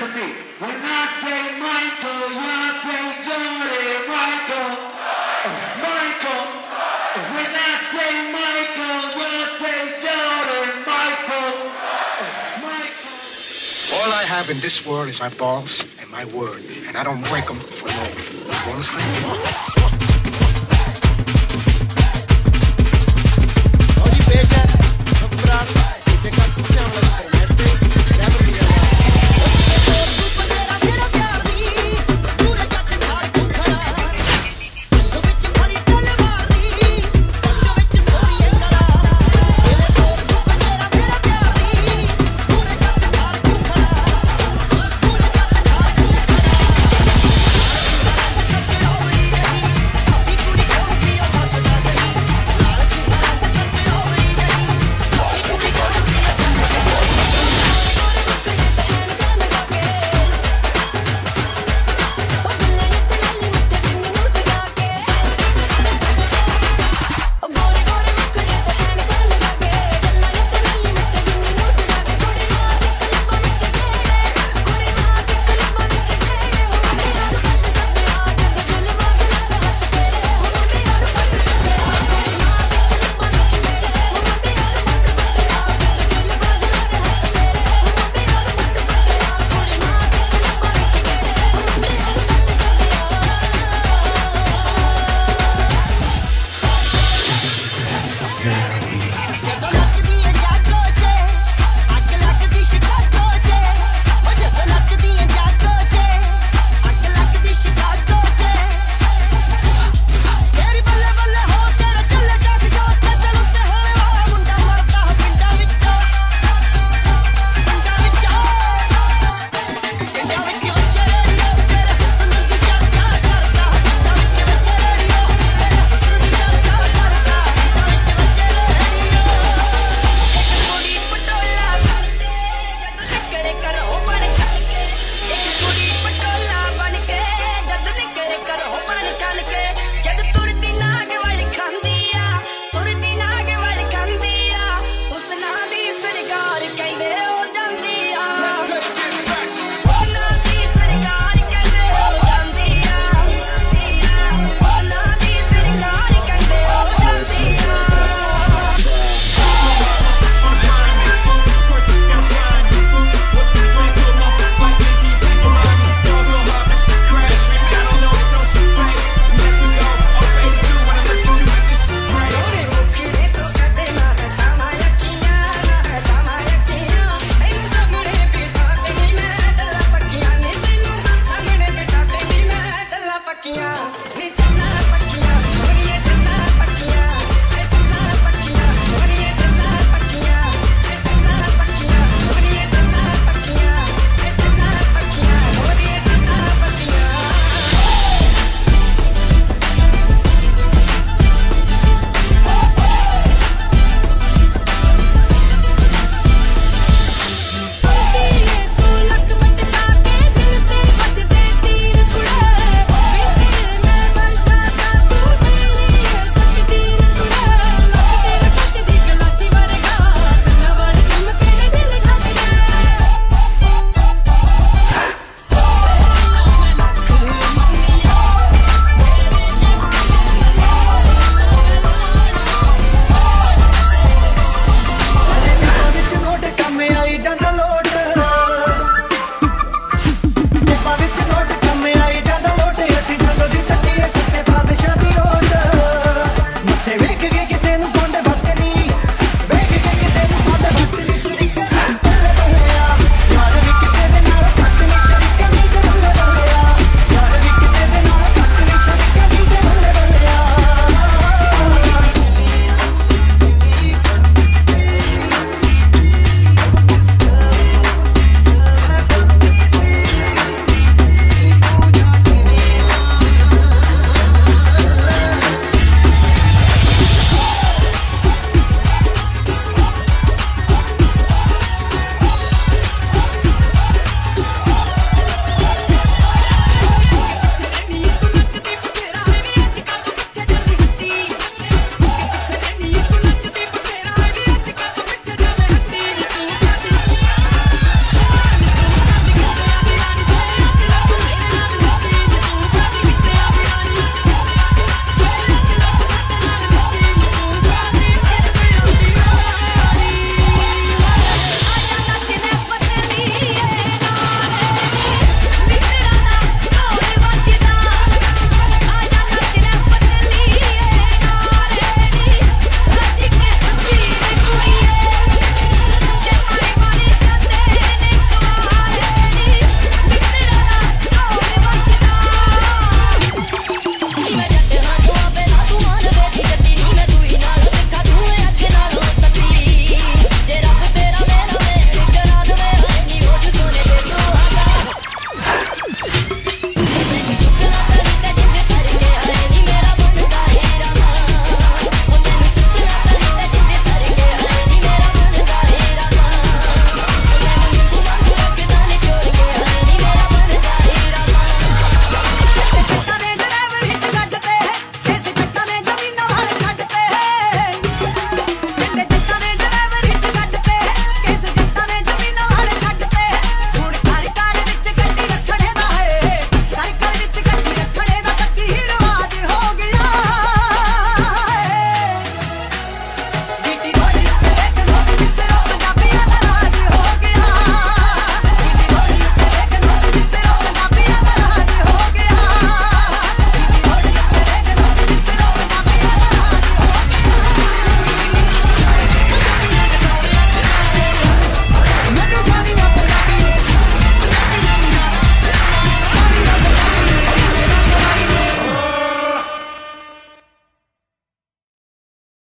for me. When I say Michael, you say Jordan. Michael, Michael. When I say Michael, you say Jordan. Michael, Michael. All I have in this world is my balls and my word, and I don't break them for no. You understand?